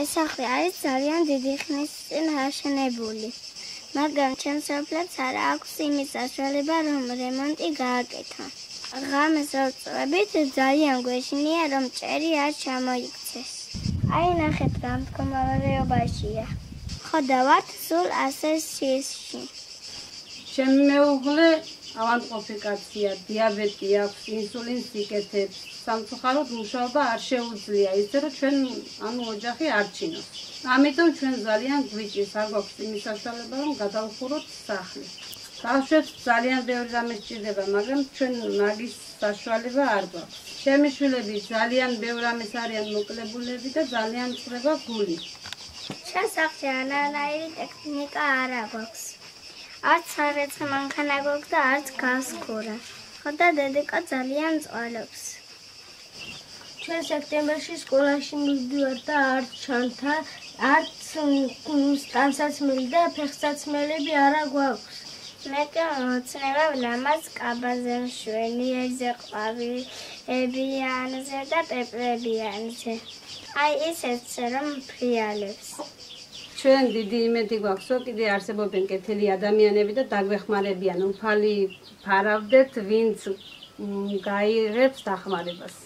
ეს სახლი არის ძალიან დიდი ხნის წინ აშენებული. მაგრამ ჩემს ოფლებს არ აქვს იმის საშუალება, რომ რემონტი გააკეთო. ღამეს როწვებით ძალიან გვეშინია, რომ ჭერი არ ჩამოიქცეს. აი ნახეთ რა მდგომარეობაშია. ხო და ვართ სულ ასე შიში. ჩემი მეუღლე ავანტყოფიკაცია, დიაბეტი აქვს, ინსულინს იკეთებს. სამწუხაროდ მუშაობა არ შეუძლია, ისე რომ ჩვენ ანუ ოჯახი არ ჩინოს. ამიტომ ჩვენ ძალიან გვიჭირს, არ გვაქვს იმის საშუალება, რომ გადავხუროთ სახლი. ბავშვებს ძალიან ბევრი რამე სჭირდება, მაგრამ ჩვენ მაგის საშუალება არ გვაქვს. ჩემი შვილები ძალიან ბევრ რამეს არიან მოკლებულები და ძალიან წრება გული. ჩვენ სახლში ანანაირი ტექნიკა არ აქვს. არც არეცხა მანქანა გვაქვს და არც გასკურა. ხო და დედიკა ძალიან წვალობს. ჩვენ სექტემბერში სკოლაში მივდივართ და არც ჩანთა, არც სტანსაცმელი და ფეხსაცმელები არა გვაქვს. მე წნევა ლამაზ კაბაზერშვენიეზე ყვავილებიანზე და პეპლებიანზე. აი ესეც რომ ფრიალებს. ჩვენ დიდი იმედი გვაქვს, რომ კიდე არსებობენ კეთილი ადამიანები და დაგვეხმარებიან. უფალი ფარავდეთ, ვინც გაიღებს დახმარებას.